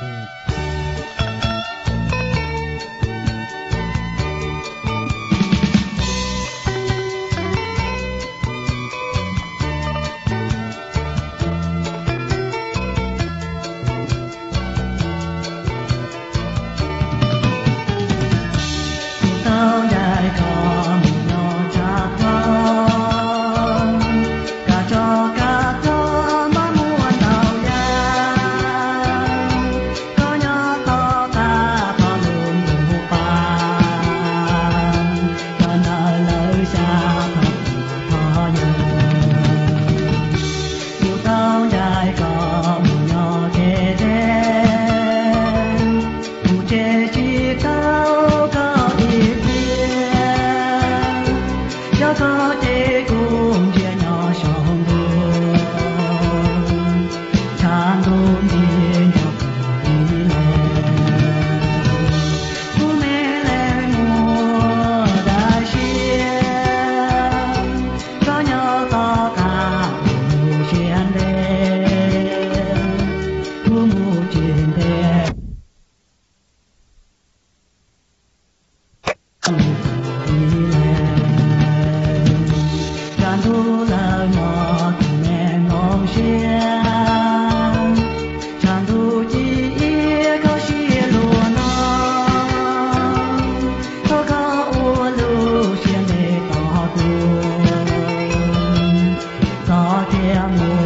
Mm. te amo.